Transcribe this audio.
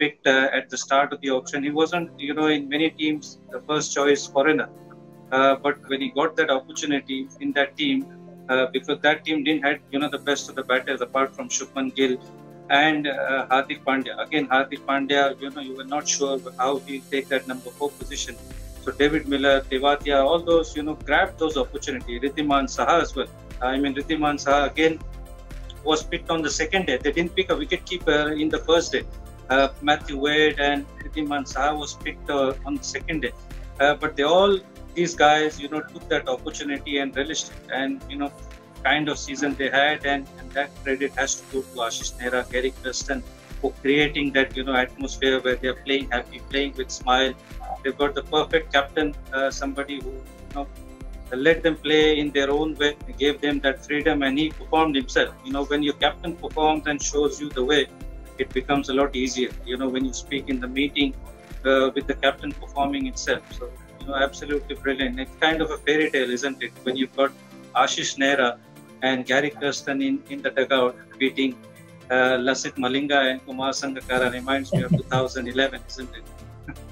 picked uh, at the start of the auction. He wasn't, you know, in many teams the first choice foreigner, uh, but when he got that opportunity in that team, uh, because that team didn't have, you know, the best of the batters apart from Shubman Gill and uh, Hardik Pandya. Again, Hardik Pandya, you know, you were not sure how he'll take that number four position. So David Miller, Tewatia, all those, you know, grabbed those opportunities. Wriddhiman Saha as well. I mean, Wriddhiman Saha again was picked on the second day. They didn't pick a wicket keeper in the first day. Uh, Matthew Wade and Wriddhiman Saha was picked uh, on the second day. Uh, but they all, these guys, you know, took that opportunity and relished it. And, you know, kind of season they had, and, and that credit has to go to Ashish Nehra, Gary Kirsten, for creating that, you know, atmosphere where they're playing happy, playing with smile. They've got the perfect captain, uh, somebody who, you know, let them play in their own way, gave them that freedom, and he performed himself. You know, when your captain performs and shows you the way, it becomes a lot easier. You know, when you speak in the meeting uh, with the captain performing itself. So, you know, absolutely brilliant. It's kind of a fairy tale, isn't it? When you've got Ashish Nehra and Gary Kirsten in, in the dugout beating uh, Lasith Malinga and Kumar Sangakkara reminds me of 2011, isn't it?